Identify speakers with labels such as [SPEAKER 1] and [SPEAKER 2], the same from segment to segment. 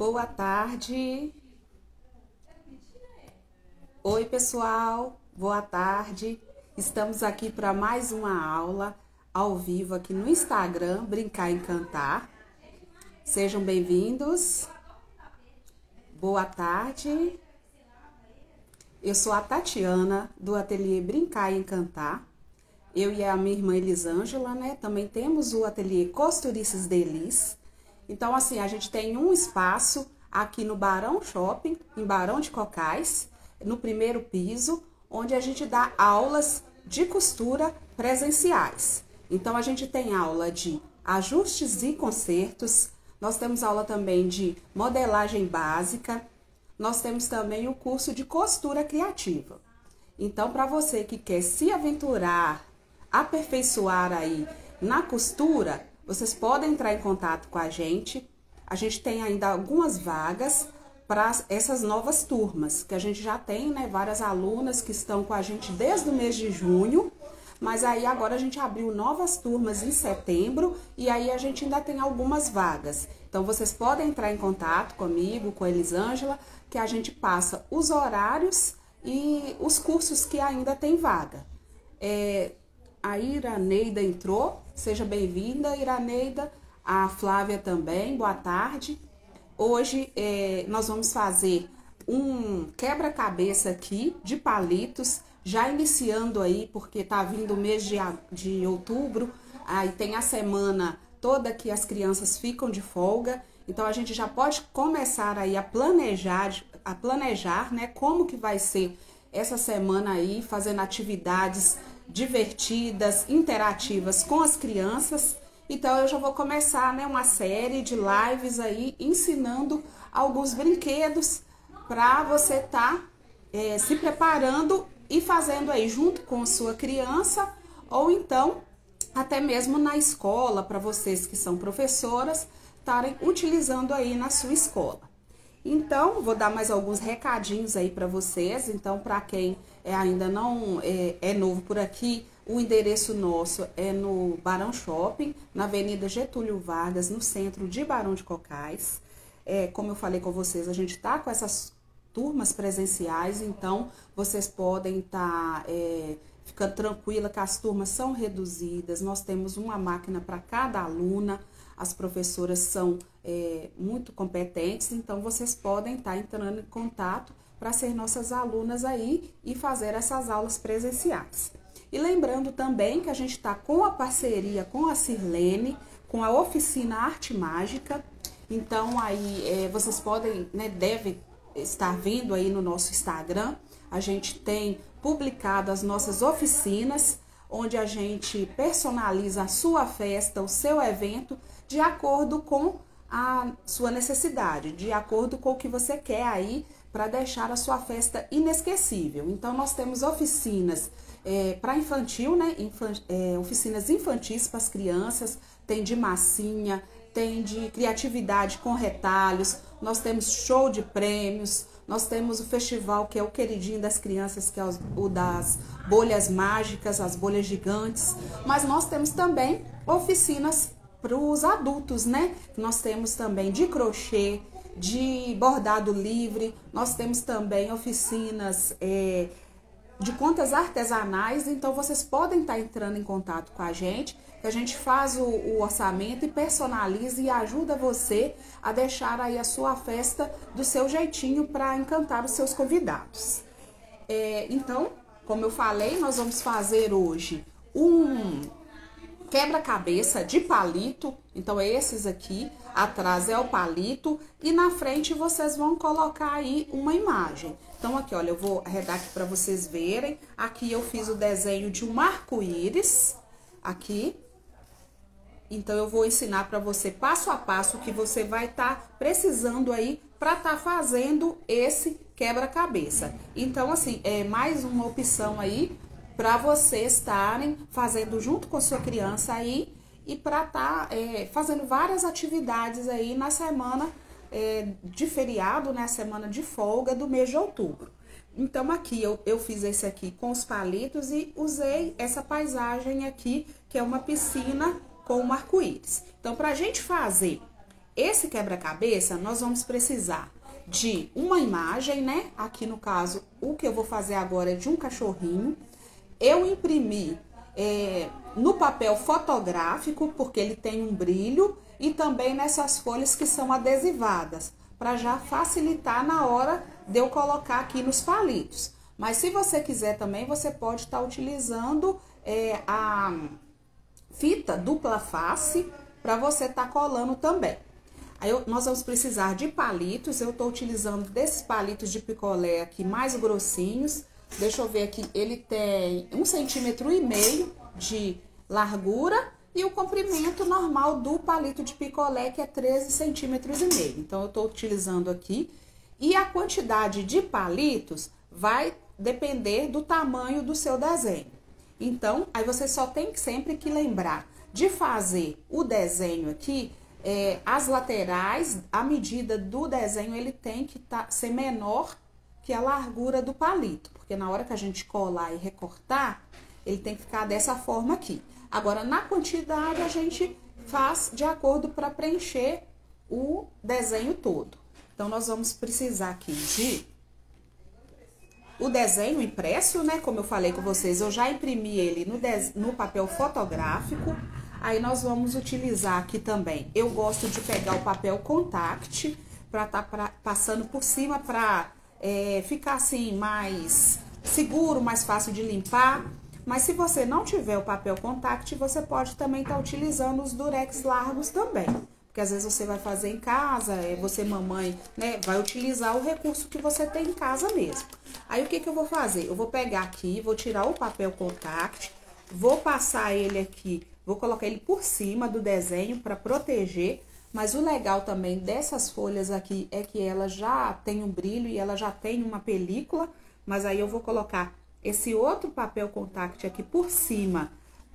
[SPEAKER 1] Boa tarde. Oi, pessoal. Boa tarde. Estamos aqui para mais uma aula ao vivo aqui no Instagram, Brincar e Cantar. Sejam bem-vindos. Boa tarde. Eu sou a Tatiana do ateliê Brincar e Encantar. Eu e a minha irmã Elisângela, né? Também temos o ateliê Costurices Delis. Então, assim, a gente tem um espaço aqui no Barão Shopping, em Barão de Cocais, no primeiro piso, onde a gente dá aulas de costura presenciais. Então, a gente tem aula de ajustes e consertos, nós temos aula também de modelagem básica, nós temos também o curso de costura criativa. Então, para você que quer se aventurar, aperfeiçoar aí na costura, vocês podem entrar em contato com a gente. A gente tem ainda algumas vagas para essas novas turmas, que a gente já tem, né, várias alunas que estão com a gente desde o mês de junho, mas aí agora a gente abriu novas turmas em setembro e aí a gente ainda tem algumas vagas. Então vocês podem entrar em contato comigo, com a Elisângela, que a gente passa os horários e os cursos que ainda tem vaga. É, a Iraneida entrou, seja bem-vinda, Iraneida. A Flávia também, boa tarde. Hoje é, nós vamos fazer um quebra-cabeça aqui de palitos, já iniciando aí, porque tá vindo o mês de, de outubro, aí tem a semana toda que as crianças ficam de folga, então a gente já pode começar aí a planejar, a planejar, né, como que vai ser essa semana aí, fazendo atividades divertidas, interativas com as crianças. Então eu já vou começar, né, uma série de lives aí ensinando alguns brinquedos para você estar tá, é, se preparando e fazendo aí junto com sua criança ou então até mesmo na escola para vocês que são professoras estarem utilizando aí na sua escola. Então, vou dar mais alguns recadinhos aí para vocês. Então, para quem é, ainda não é, é, novo por aqui, o endereço nosso é no Barão Shopping, na Avenida Getúlio Vargas, no centro de Barão de Cocais. É, como eu falei com vocês, a gente está com essas turmas presenciais, então vocês podem estar tá, é, ficando tranquila que as turmas são reduzidas. Nós temos uma máquina para cada aluna as professoras são é, muito competentes, então vocês podem estar tá entrando em contato para ser nossas alunas aí e fazer essas aulas presenciais. E lembrando também que a gente está com a parceria com a Sirlene, com a oficina Arte Mágica. Então aí é, vocês podem, né, devem estar vendo aí no nosso Instagram. A gente tem publicado as nossas oficinas, onde a gente personaliza a sua festa, o seu evento de acordo com a sua necessidade, de acordo com o que você quer aí para deixar a sua festa inesquecível. Então, nós temos oficinas é, para infantil, né? Infan é, oficinas infantis para as crianças, tem de massinha, tem de criatividade com retalhos, nós temos show de prêmios, nós temos o festival que é o queridinho das crianças, que é o das bolhas mágicas, as bolhas gigantes, mas nós temos também oficinas para os adultos, né? Nós temos também de crochê, de bordado livre, nós temos também oficinas é, de contas artesanais, então vocês podem estar tá entrando em contato com a gente, que a gente faz o, o, orçamento e personaliza e ajuda você a deixar aí a sua festa do seu jeitinho para encantar os seus convidados. É, então, como eu falei, nós vamos fazer hoje um quebra-cabeça de palito. Então, esses aqui, atrás é o palito e na frente vocês vão colocar aí uma imagem. Então, aqui, olha, eu vou arredar aqui para vocês verem. Aqui eu fiz o desenho de um arco-íris, aqui. Então, eu vou ensinar para você passo a passo que você vai estar tá precisando aí para estar tá fazendo esse quebra-cabeça. Então, assim, é mais uma opção aí para vocês estarem fazendo junto com a sua criança aí e para estar tá, é, fazendo várias atividades aí na semana é, de feriado, né? Semana de folga do mês de outubro. Então, aqui eu, eu fiz esse aqui com os palitos e usei essa paisagem aqui, que é uma piscina com um arco-íris. Então, para a gente fazer esse quebra-cabeça, nós vamos precisar de uma imagem, né? Aqui no caso, o que eu vou fazer agora é de um cachorrinho. Eu imprimi é, no papel fotográfico, porque ele tem um brilho, e também nessas folhas que são adesivadas, para já facilitar na hora de eu colocar aqui nos palitos. Mas se você quiser também, você pode estar tá utilizando é, a fita dupla face para você estar tá colando também. Aí eu, nós vamos precisar de palitos, eu estou utilizando desses palitos de picolé aqui mais grossinhos. Deixa eu ver aqui, ele tem um centímetro e meio de largura e o comprimento normal do palito de picolé, que é 13 centímetros e meio. Então, eu estou utilizando aqui. E a quantidade de palitos vai depender do tamanho do seu desenho. Então, aí você só tem sempre que lembrar de fazer o desenho aqui, é, as laterais, a medida do desenho, ele tem que tá, ser menor que a largura do palito. Porque na hora que a gente colar e recortar, ele tem que ficar dessa forma aqui. Agora, na quantidade, a gente faz de acordo para preencher o desenho todo. Então, nós vamos precisar aqui de o desenho impresso, né? Como eu falei com vocês, eu já imprimi ele no, no papel fotográfico. Aí, nós vamos utilizar aqui também. Eu gosto de pegar o papel contact para estar tá passando por cima para é, ficar assim mais seguro, mais fácil de limpar. Mas se você não tiver o papel contact, você pode também estar tá utilizando os durex largos também. Porque às vezes você vai fazer em casa, é, você mamãe, né, vai utilizar o recurso que você tem em casa mesmo. Aí o que que eu vou fazer? Eu vou pegar aqui, vou tirar o papel contact, vou passar ele aqui, vou colocar ele por cima do desenho para proteger. Mas o legal também dessas folhas aqui é que ela já tem um brilho e ela já tem uma película. Mas aí eu vou colocar esse outro papel contact aqui por cima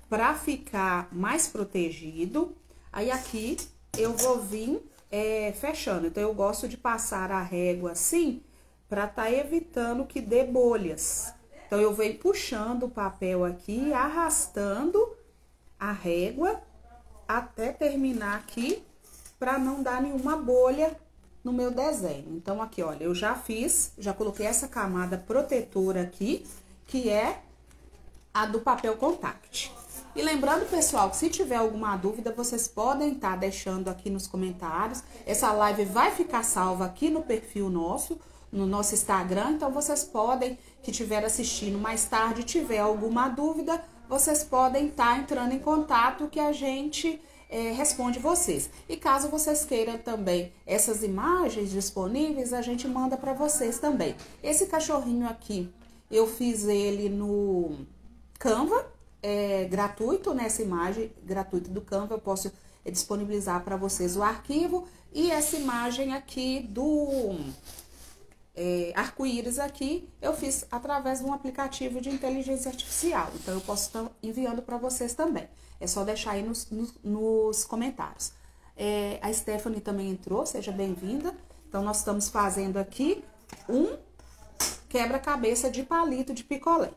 [SPEAKER 1] para ficar mais protegido. Aí aqui eu vou vir é, fechando. Então, eu gosto de passar a régua assim para tá evitando que dê bolhas. Então, eu venho puxando o papel aqui, arrastando a régua até terminar aqui para não dar nenhuma bolha no meu desenho. Então, aqui, olha, eu já fiz, já coloquei essa camada protetora aqui que é a do papel contact. E lembrando, pessoal, que se tiver alguma dúvida, vocês podem estar tá deixando aqui nos comentários. Essa live vai ficar salva aqui no perfil nosso, no nosso Instagram. Então, vocês podem, que estiver assistindo mais tarde, tiver alguma dúvida, vocês podem estar tá entrando em contato que a gente é, responde vocês. E caso vocês queiram também essas imagens disponíveis, a gente manda para vocês também. Esse cachorrinho aqui eu fiz ele no Canva, é gratuito nessa imagem gratuita do Canva, eu posso disponibilizar para vocês o arquivo e essa imagem aqui do é, arco-íris aqui, eu fiz através de um aplicativo de inteligência artificial. Então, eu posso estar enviando para vocês também. É só deixar aí nos, nos, nos comentários. É, a Stephanie também entrou, seja bem-vinda. Então, nós estamos fazendo aqui um quebra-cabeça de palito de picolé.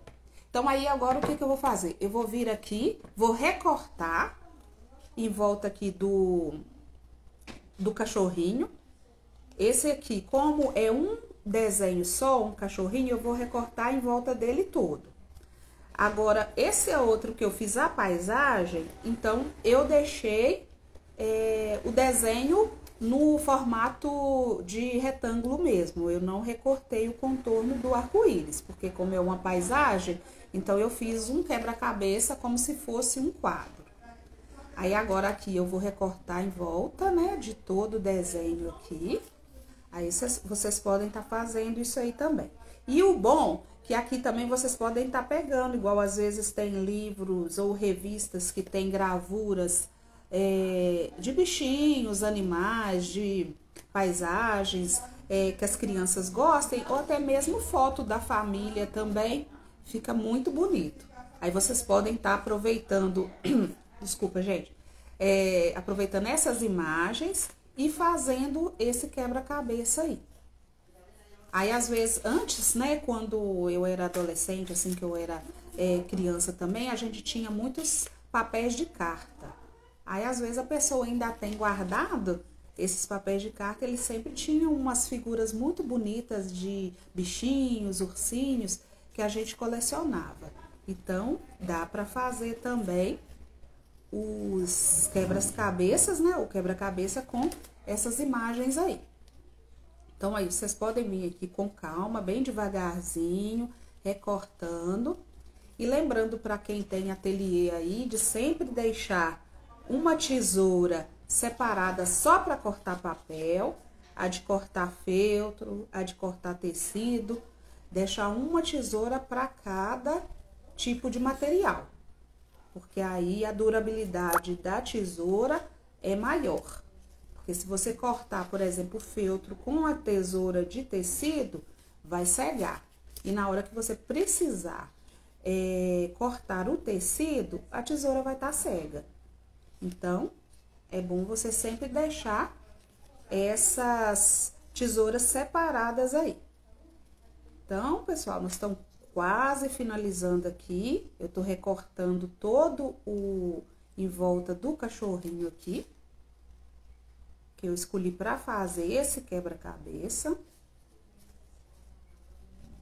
[SPEAKER 1] Então, aí agora o que, que eu vou fazer? Eu vou vir aqui, vou recortar em volta aqui do, do cachorrinho. Esse aqui, como é um desenho só, um cachorrinho, eu vou recortar em volta dele todo. Agora, esse é outro que eu fiz a paisagem, então eu deixei é, o desenho no formato de retângulo mesmo. Eu não recortei o contorno do arco-íris, porque como é uma paisagem, então eu fiz um quebra-cabeça como se fosse um quadro. Aí agora aqui eu vou recortar em volta, né, de todo o desenho aqui. Aí cês, vocês podem estar tá fazendo isso aí também. E o bom que aqui também vocês podem estar tá pegando, igual às vezes tem livros ou revistas que tem gravuras é, de bichinhos, animais, de paisagens é, que as crianças gostem, ou até mesmo foto da família também, fica muito bonito. Aí vocês podem estar tá aproveitando, desculpa gente, é, aproveitando essas imagens e fazendo esse quebra-cabeça aí. Aí, às vezes, antes, né, quando eu era adolescente, assim, que eu era é, criança também, a gente tinha muitos papéis de carta. Aí, às vezes, a pessoa ainda tem guardado esses papéis de carta, eles sempre tinham umas figuras muito bonitas de bichinhos, ursinhos, que a gente colecionava. Então, dá para fazer também os quebras-cabeças, né? O quebra-cabeça com essas imagens aí. Então, aí, vocês podem vir aqui com calma, bem devagarzinho, recortando. E lembrando para quem tem ateliê aí, de sempre deixar uma tesoura separada só para cortar papel, a de cortar feltro, a de cortar tecido, deixar uma tesoura para cada tipo de material, porque aí a durabilidade da tesoura é maior. Porque se você cortar, por exemplo, o feltro com a tesoura de tecido, vai cegar. E na hora que você precisar é, cortar o tecido, a tesoura vai estar tá cega. Então, é bom você sempre deixar essas tesouras separadas aí. Então, pessoal, nós estamos quase finalizando aqui. Eu tô recortando todo o em volta do cachorrinho aqui. Que eu escolhi para fazer esse quebra-cabeça.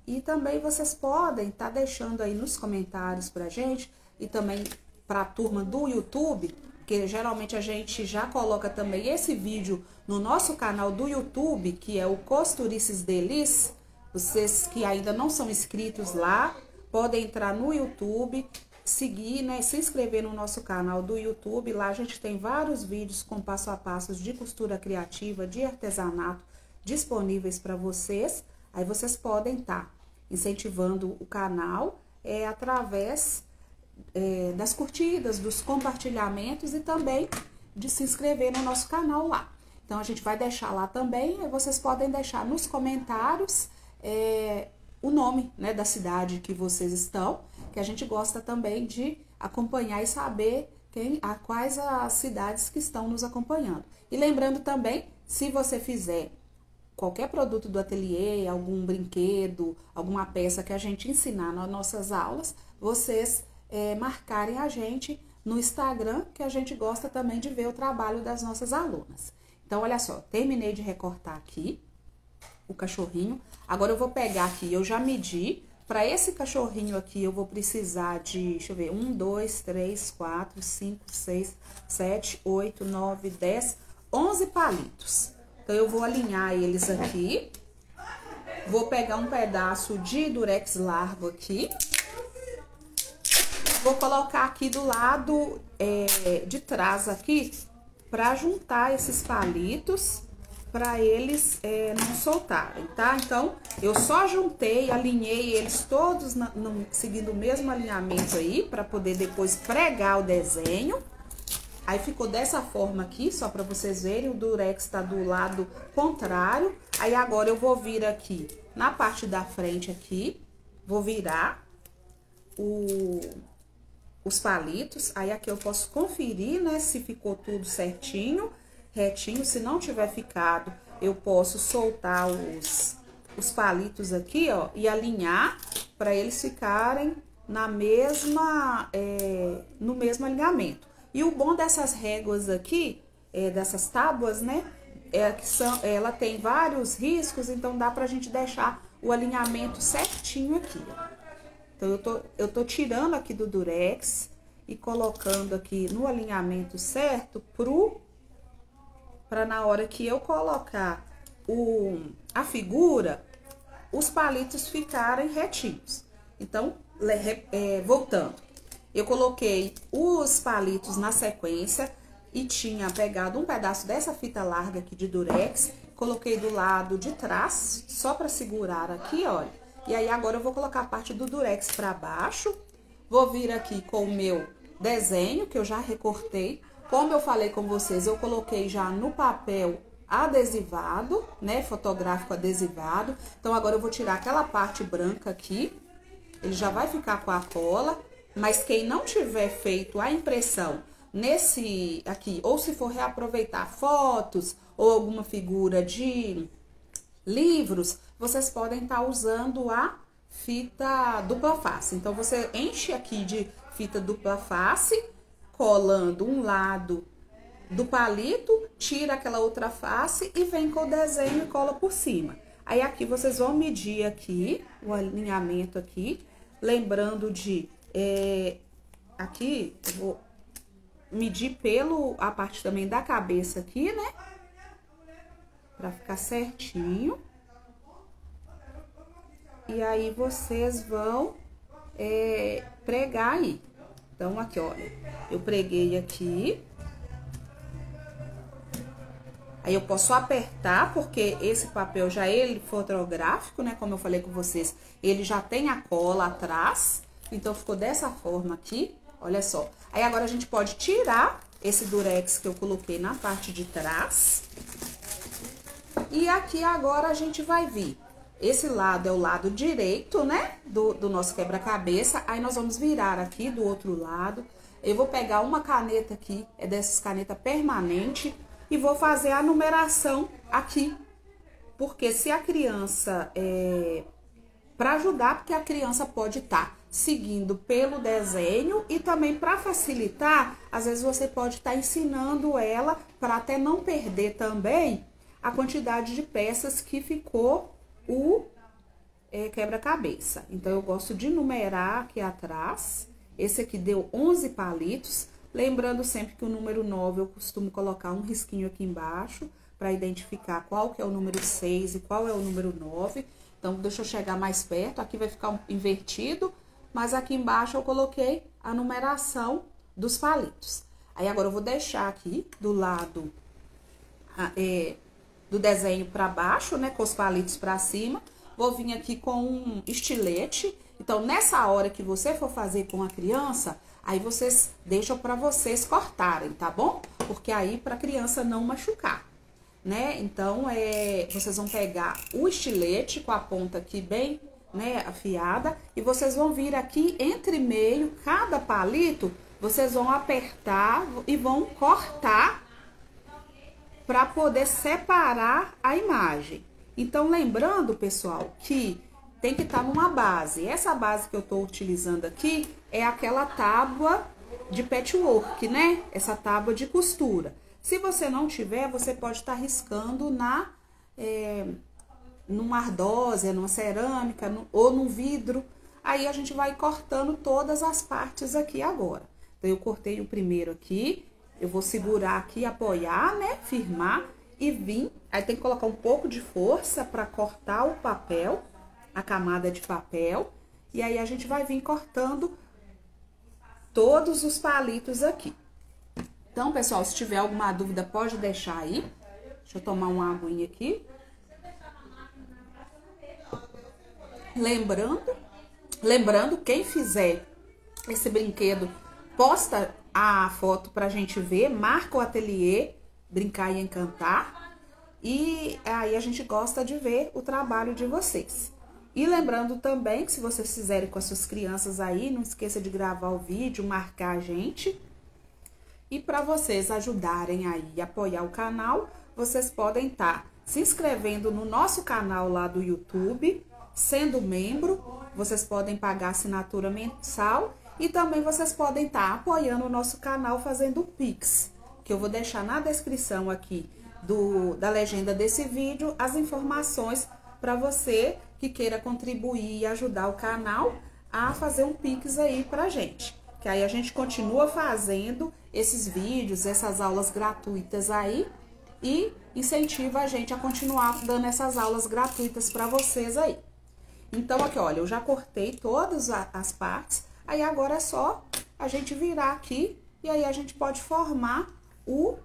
[SPEAKER 1] E também vocês podem estar tá deixando aí nos comentários pra gente e também pra turma do YouTube que geralmente a gente já coloca também esse vídeo no nosso canal do YouTube, que é o Costurices Delis. Vocês que ainda não são inscritos lá, podem entrar no YouTube, seguir, né, se inscrever no nosso canal do YouTube. Lá a gente tem vários vídeos com passo a passo de costura criativa, de artesanato disponíveis para vocês. Aí vocês podem estar tá incentivando o canal é, através é, das curtidas, dos compartilhamentos e também de se inscrever no nosso canal lá. Então, a gente vai deixar lá também, vocês podem deixar nos comentários é, o nome né, da cidade que vocês estão, que a gente gosta também de acompanhar e saber quem, a, quais as cidades que estão nos acompanhando. E lembrando também, se você fizer qualquer produto do ateliê, algum brinquedo, alguma peça que a gente ensinar nas nossas aulas, vocês é, marcarem a gente no Instagram, que a gente gosta também de ver o trabalho das nossas alunas. Então, olha só, terminei de recortar aqui o cachorrinho. Agora eu vou pegar aqui, eu já medi. Para esse cachorrinho aqui, eu vou precisar de, deixa eu ver, 1, 2, 3, 4, 5, 6, 7, 8, 9, 10, 11 palitos. Então, eu vou alinhar eles aqui. Vou pegar um pedaço de durex largo aqui. Vou colocar aqui do lado é, de trás aqui, para juntar esses palitos, para eles é, não soltarem, tá? Então, eu só juntei, alinhei eles todos na, no, seguindo o mesmo alinhamento aí, para poder depois pregar o desenho. Aí ficou dessa forma aqui, só para vocês verem, o durex tá do lado contrário. Aí agora eu vou vir aqui na parte da frente aqui, vou virar o os palitos. Aí aqui eu posso conferir, né, se ficou tudo certinho, retinho. Se não tiver ficado, eu posso soltar os, os palitos aqui, ó, e alinhar para eles ficarem na mesma, é, no mesmo alinhamento. E o bom dessas réguas aqui, é, dessas tábuas, né, é que são, ela tem vários riscos, então dá pra gente deixar o alinhamento certinho aqui, ó. Então, eu tô, eu tô tirando aqui do durex e colocando aqui no alinhamento certo pro para na hora que eu colocar o, a figura, os palitos ficarem retinhos. Então, é, voltando, eu coloquei os palitos na sequência e tinha pegado um pedaço dessa fita larga aqui de durex, coloquei do lado de trás, só para segurar aqui, olha e aí agora eu vou colocar a parte do durex para baixo. Vou vir aqui com o meu desenho, que eu já recortei. Como eu falei com vocês, eu coloquei já no papel adesivado, né? Fotográfico adesivado. Então, agora eu vou tirar aquela parte branca aqui. Ele já vai ficar com a cola. Mas quem não tiver feito a impressão nesse aqui, ou se for reaproveitar fotos ou alguma figura de livros, vocês podem estar tá usando a fita dupla face. Então, você enche aqui de fita dupla face, colando um lado do palito, tira aquela outra face e vem com o desenho e cola por cima. Aí aqui vocês vão medir aqui, o alinhamento aqui, lembrando de, é, aqui, vou medir pelo, a parte também da cabeça aqui, né? Pra ficar certinho. E aí, vocês vão é, pregar aí. Então, aqui, olha, eu preguei aqui. Aí eu posso apertar, porque esse papel já ele fotográfico, né? Como eu falei com vocês, ele já tem a cola atrás. Então, ficou dessa forma aqui, olha só. Aí agora a gente pode tirar esse durex que eu coloquei na parte de trás. E aqui agora a gente vai vir. Esse lado é o lado direito, né? Do, do nosso quebra-cabeça. Aí nós vamos virar aqui do outro lado. Eu vou pegar uma caneta aqui, é dessas caneta permanente, e vou fazer a numeração aqui. Porque se a criança é, para ajudar, porque a criança pode estar tá seguindo pelo desenho e também para facilitar, às vezes você pode estar tá ensinando ela para até não perder também a quantidade de peças que ficou o é, quebra-cabeça. Então, eu gosto de numerar aqui atrás. Esse aqui deu 11 palitos. Lembrando sempre que o número 9 eu costumo colocar um risquinho aqui embaixo para identificar qual que é o número 6 e qual é o número 9. Então, deixa eu chegar mais perto. Aqui vai ficar invertido, mas aqui embaixo eu coloquei a numeração dos palitos. Aí, agora eu vou deixar aqui do lado é, do desenho para baixo, né, com os palitos para cima. Vou vir aqui com um estilete. Então, nessa hora que você for fazer com a criança, aí vocês deixam para vocês cortarem, tá bom? Porque aí para criança não machucar né? Então, é, vocês vão pegar o estilete com a ponta aqui bem, né, afiada, e vocês vão vir aqui entre meio, cada palito, vocês vão apertar e vão cortar para poder separar a imagem. Então, lembrando, pessoal, que tem que estar tá numa base. Essa base que eu estou utilizando aqui é aquela tábua de patchwork, né? Essa tábua de costura. Se você não tiver, você pode estar riscando na é, numa ardósia, numa cerâmica no, ou no vidro. Aí a gente vai cortando todas as partes aqui agora. Então, eu cortei o primeiro aqui, eu vou segurar aqui, apoiar, né? Firmar e vir. Aí tem que colocar um pouco de força para cortar o papel, a camada de papel. E aí a gente vai vir cortando todos os palitos aqui. Então, pessoal, se tiver alguma dúvida, pode deixar aí. Deixa eu tomar uma aguinha aqui. Lembrando, lembrando, quem fizer esse brinquedo, posta a foto pra gente ver, marca o ateliê Brincar e Encantar. E aí a gente gosta de ver o trabalho de vocês. E lembrando também que se vocês fizerem com as suas crianças aí, não esqueça de gravar o vídeo, marcar a gente e para vocês ajudarem aí a apoiar o canal, vocês podem estar tá se inscrevendo no nosso canal lá do YouTube, sendo membro, vocês podem pagar assinatura mensal e também vocês podem estar tá apoiando o nosso canal fazendo Pix, que eu vou deixar na descrição aqui do, da legenda desse vídeo as informações para você que queira contribuir e ajudar o canal a fazer um Pix aí pra gente. Que aí a gente continua fazendo esses vídeos, essas aulas gratuitas aí e incentiva a gente a continuar dando essas aulas gratuitas para vocês aí. Então, aqui, olha, eu já cortei todas as partes, aí agora é só a gente virar aqui e aí a gente pode formar o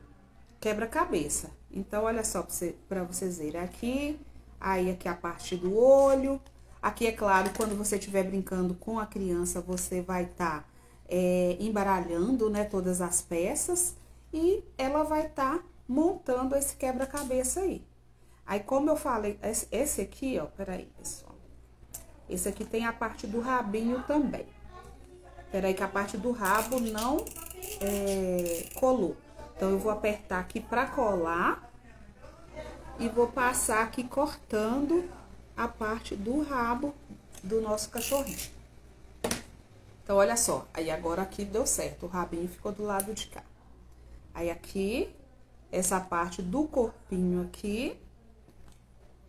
[SPEAKER 1] quebra-cabeça. Então, olha só para você, vocês verem aqui, aí aqui a parte do olho. Aqui, é claro, quando você estiver brincando com a criança, você vai estar tá é, embaralhando né, todas as peças e ela vai estar tá montando esse quebra-cabeça aí. Aí, como eu falei, esse aqui, ó, peraí, pessoal. Esse aqui tem a parte do rabinho também. Peraí que a parte do rabo não é, colou. Então, eu vou apertar aqui pra colar e vou passar aqui cortando a parte do rabo do nosso cachorrinho. Então, olha só. Aí, agora aqui deu certo. O rabinho ficou do lado de cá. Aí aqui, essa parte do corpinho aqui.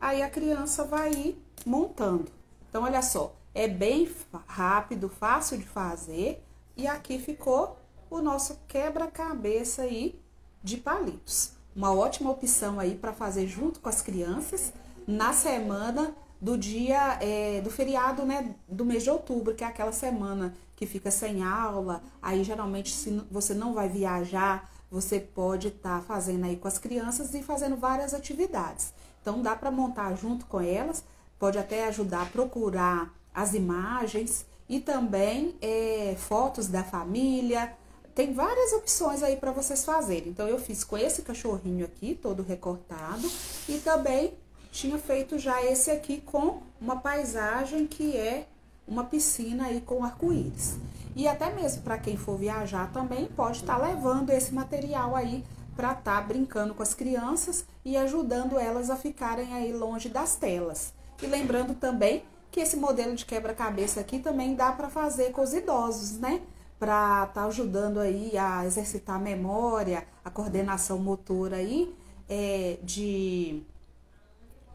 [SPEAKER 1] Aí a criança vai ir montando. Então, olha só, é bem rápido, fácil de fazer. E aqui ficou o nosso quebra-cabeça aí de palitos. Uma ótima opção aí para fazer junto com as crianças na semana do dia é, do feriado, né, do mês de outubro, que é aquela semana que fica sem aula. Aí geralmente se você não vai viajar, você pode estar tá fazendo aí com as crianças e fazendo várias atividades. Então dá para montar junto com elas, pode até ajudar a procurar as imagens e também é, fotos da família. Tem várias opções aí para vocês fazerem. Então eu fiz com esse cachorrinho aqui, todo recortado, e também tinha feito já esse aqui com uma paisagem que é uma piscina aí com arco-íris. E até mesmo para quem for viajar também pode estar tá levando esse material aí para estar tá brincando com as crianças e ajudando elas a ficarem aí longe das telas. E lembrando também que esse modelo de quebra-cabeça aqui também dá para fazer com os idosos, né? Para estar tá ajudando aí a exercitar a memória, a coordenação motora aí, é, de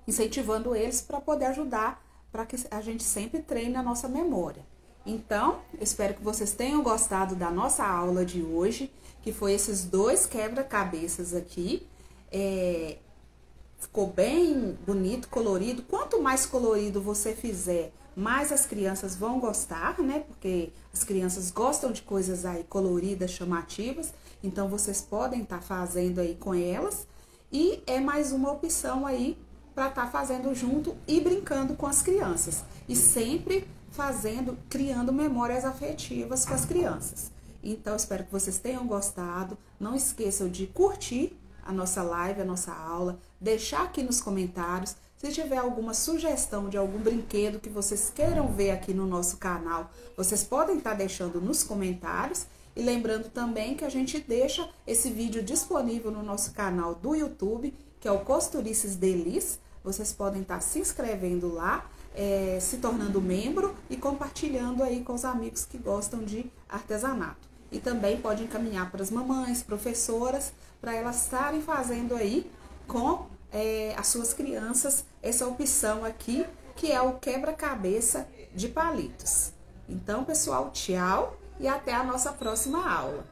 [SPEAKER 1] incentivando eles para poder ajudar para que a gente sempre treine a nossa memória. Então, espero que vocês tenham gostado da nossa aula de hoje, que foi esses dois quebra-cabeças aqui. É, ficou bem bonito, colorido. Quanto mais colorido você fizer, mais as crianças vão gostar, né? Porque as crianças gostam de coisas aí coloridas, chamativas. Então, vocês podem estar tá fazendo aí com elas. E é mais uma opção aí para estar tá fazendo junto e brincando com as crianças. E sempre fazendo, criando memórias afetivas com as crianças. Então, espero que vocês tenham gostado. Não esqueçam de curtir a nossa live, a nossa aula, deixar aqui nos comentários se tiver alguma sugestão de algum brinquedo que vocês queiram ver aqui no nosso canal, vocês podem estar tá deixando nos comentários. E lembrando também que a gente deixa esse vídeo disponível no nosso canal do YouTube, que é o Costurices Delis. Vocês podem estar se inscrevendo lá, é, se tornando membro e compartilhando aí com os amigos que gostam de artesanato. E também pode encaminhar para as mamães, professoras, para elas estarem fazendo aí com é, as suas crianças essa opção aqui, que é o quebra-cabeça de palitos. Então, pessoal, tchau e até a nossa próxima aula.